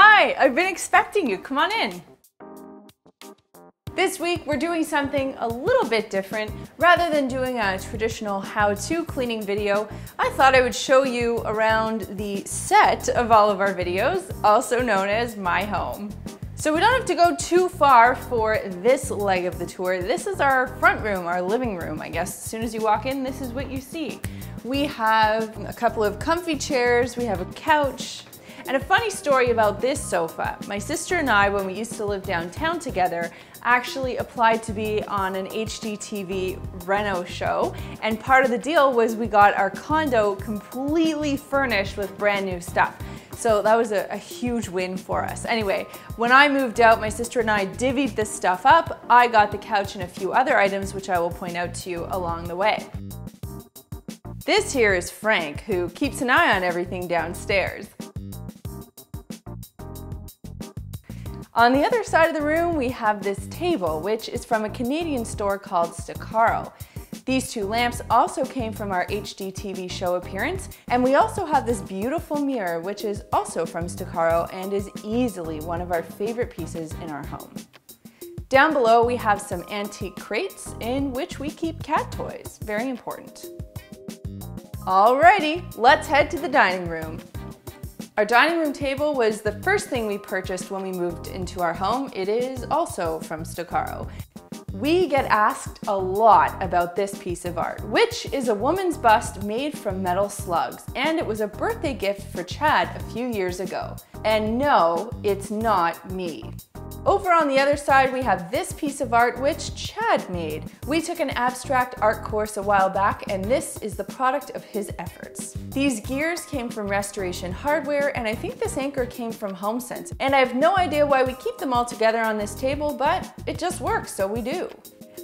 Hi, I've been expecting you. Come on in. This week we're doing something a little bit different. Rather than doing a traditional how-to cleaning video, I thought I would show you around the set of all of our videos, also known as my home. So we don't have to go too far for this leg of the tour. This is our front room, our living room, I guess. As soon as you walk in, this is what you see. We have a couple of comfy chairs, we have a couch, and a funny story about this sofa. My sister and I, when we used to live downtown together, actually applied to be on an HGTV Reno show. And part of the deal was we got our condo completely furnished with brand new stuff. So that was a, a, huge win for us. Anyway, when I moved out, my sister and I divvied this stuff up. I got the couch and a few other items, which I will point out to you along the way. This here is Frank, who keeps an eye on everything downstairs. On the other side of the room, we have this table, which is from a Canadian store called Stacaro. These two lamps also came from our HGTV show appearance, and we also have this beautiful mirror, which is also from Stacaro and is easily one of our favorite pieces in our home. Down below, we have some antique crates in which we keep cat toys, very important. Alrighty, let's head to the dining room. Our dining room table was the first thing we purchased when we moved into our home. It is also from Stacaro. We get asked a lot about this piece of art, which is a woman's bust made from metal slugs, and it was a birthday gift for Chad a few years ago. And no, it's not me. Over on the other side, we have this piece of art which Chad made. We took an abstract art course a while back and this is the product of his efforts. These gears came from Restoration Hardware and I think this anchor came from HomeSense. And I have no idea why we keep them all together on this table, but it just works, so we do.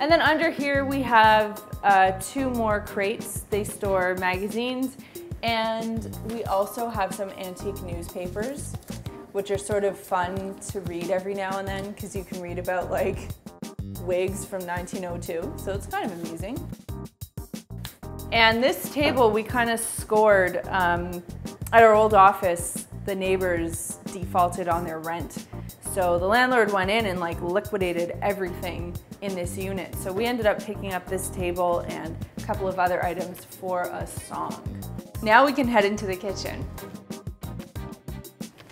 And then under here we have uh, two more crates. They store magazines and we also have some antique newspapers which are sort of fun to read every now and then because you can read about like wigs from 1902, so it's kind of amusing. And this table we kind of scored um, at our old office. The neighbors defaulted on their rent. So the landlord went in and like liquidated everything in this unit. So we ended up picking up this table and a couple of other items for a song. Now we can head into the kitchen.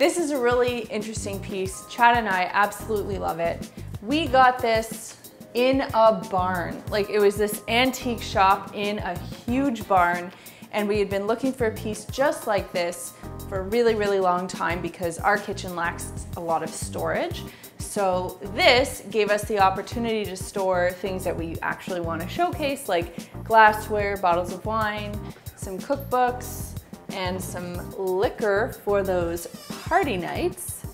This is a really interesting piece. Chad and I absolutely love it. We got this in a barn. Like it was this antique shop in a huge barn and we had been looking for a piece just like this for a really, really long time because our kitchen lacks a lot of storage. So this gave us the opportunity to store things that we actually want to showcase like glassware, bottles of wine, some cookbooks, and some liquor for those party nights.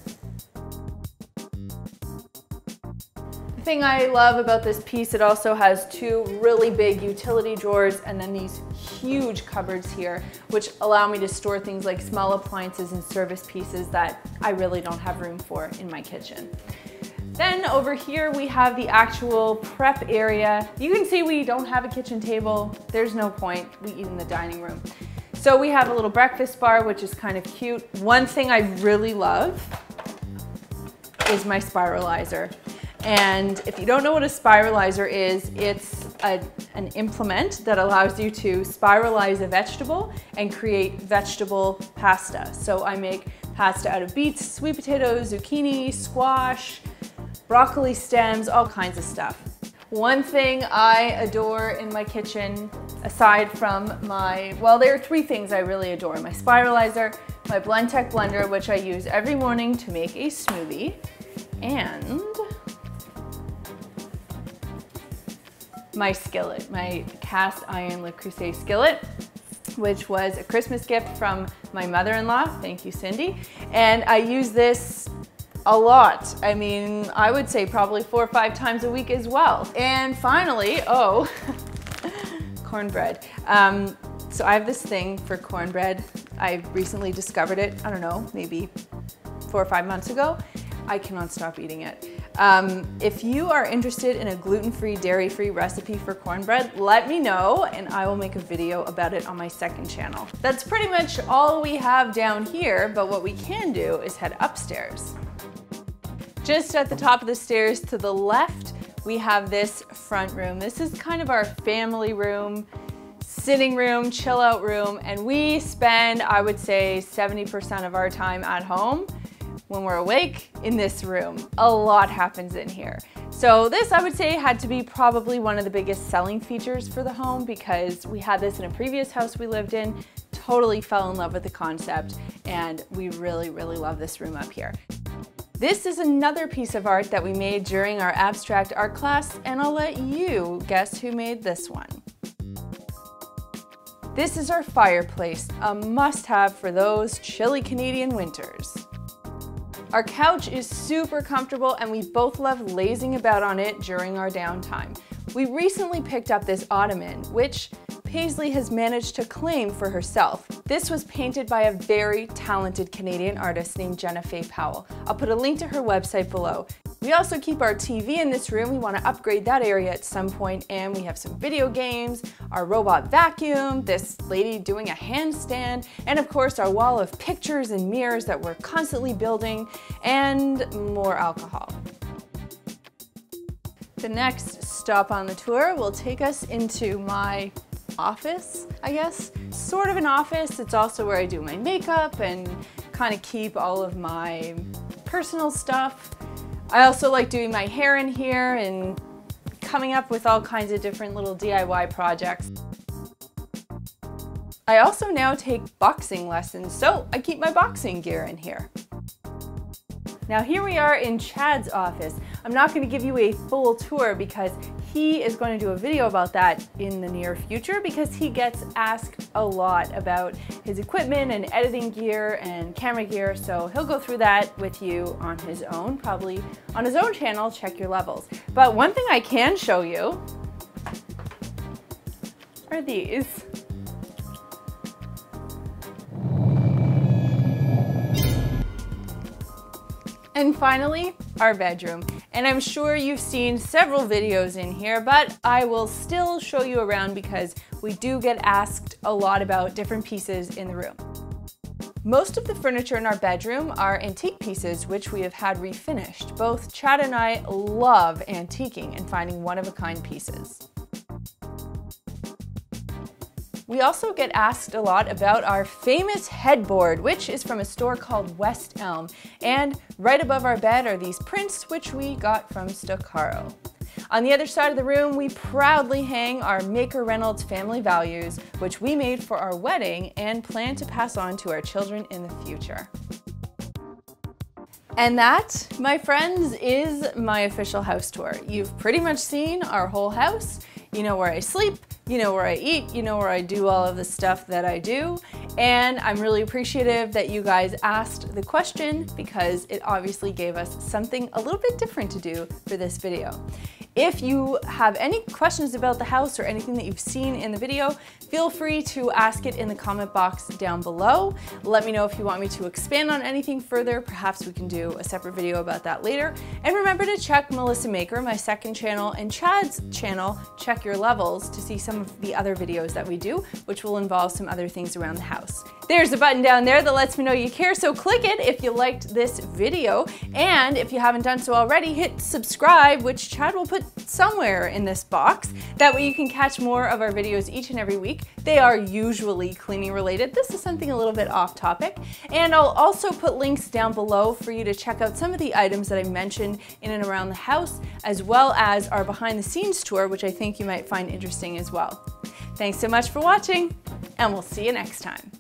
The thing I love about this piece, it also has two really big utility drawers and then these huge cupboards here, which allow me to store things like small appliances and service pieces that I really don't have room for in my kitchen. Then over here we have the actual prep area. You can see we don't have a kitchen table. There's no point, we eat in the dining room. So we have a little breakfast bar, which is kind of cute. One thing I really love is my spiralizer. And if you don't know what a spiralizer is, it's a, an implement that allows you to spiralize a vegetable and create vegetable pasta. So I make pasta out of beets, sweet potatoes, zucchini, squash, broccoli stems, all kinds of stuff. One thing I adore in my kitchen, aside from my, well, there are three things I really adore. My spiralizer, my Blendtec blender, which I use every morning to make a smoothie, and my skillet, my cast iron Le Creuset skillet which was a Christmas gift from my mother-in-law. Thank you, Cindy. And I use this a lot. I mean, I would say probably four or five times a week as well. And finally, oh, cornbread. Um, so I have this thing for cornbread. I recently discovered it, I don't know, maybe four or five months ago. I cannot stop eating it. Um, if you are interested in a gluten-free, dairy-free recipe for cornbread, let me know and I will make a video about it on my second channel. That's pretty much all we have down here, but what we can do is head upstairs. Just at the top of the stairs to the left, we have this front room. This is kind of our family room, sitting room, chill out room, and we spend, I would say, 70% of our time at home when we're awake in this room. A lot happens in here. So this I would say had to be probably one of the biggest selling features for the home because we had this in a previous house we lived in, totally fell in love with the concept and we really, really love this room up here. This is another piece of art that we made during our abstract art class and I'll let you guess who made this one. This is our fireplace, a must-have for those chilly Canadian winters. Our couch is super comfortable and we both love lazing about on it during our downtime. We recently picked up this ottoman, which Paisley has managed to claim for herself. This was painted by a very talented Canadian artist named Jenna Faye Powell. I'll put a link to her website below. We also keep our TV in this room. We want to upgrade that area at some point and we have some video games, our robot vacuum, this lady doing a handstand, and of course our wall of pictures and mirrors that we're constantly building, and more alcohol. The next stop on the tour will take us into my office, I guess. Sort of an office. It's also where I do my makeup and kind of keep all of my personal stuff. I also like doing my hair in here and coming up with all kinds of different little DIY projects. I also now take boxing lessons, so I keep my boxing gear in here. Now here we are in Chad's office. I'm not going to give you a full tour because he is going to do a video about that in the near future because he gets asked a lot about his equipment and editing gear and camera gear. So he'll go through that with you on his own, probably on his own channel, check your levels. But one thing I can show you are these. And finally, our bedroom. And I'm sure you've seen several videos in here, but I will still show you around because we do get asked a lot about different pieces in the room. Most of the furniture in our bedroom are antique pieces which we have had refinished. Both Chad and I love antiquing and finding one-of-a-kind pieces. We also get asked a lot about our famous headboard, which is from a store called West Elm. And right above our bed are these prints, which we got from Stacaro. On the other side of the room, we proudly hang our Maker Reynolds family values, which we made for our wedding and plan to pass on to our children in the future. And that, my friends, is my official house tour. You've pretty much seen our whole house. You know where I sleep, you know where I eat, you know where I do all of the stuff that I do. And I'm really appreciative that you guys asked the question because it obviously gave us something a little bit different to do for this video. If you have any questions about the house or anything that you've seen in the video, feel free to ask it in the comment box down below. Let me know if you want me to expand on anything further. Perhaps we can do a separate video about that later. And remember to check Melissa Maker, my second channel, and Chad's channel, Check Your Levels, to see some of the other videos that we do, which will involve some other things around the house. There's a button down there that lets me know you care, so click it if you liked this video. And if you haven't done so already, hit subscribe, which Chad will put somewhere in this box. That way you can catch more of our videos each and every week. They are usually cleaning related. This is something a little bit off topic. And I'll also put links down below for you to check out some of the items that I mentioned in and around the house, as well as our behind the scenes tour, which I think you might find interesting as well. Thanks so much for watching, and we'll see you next time.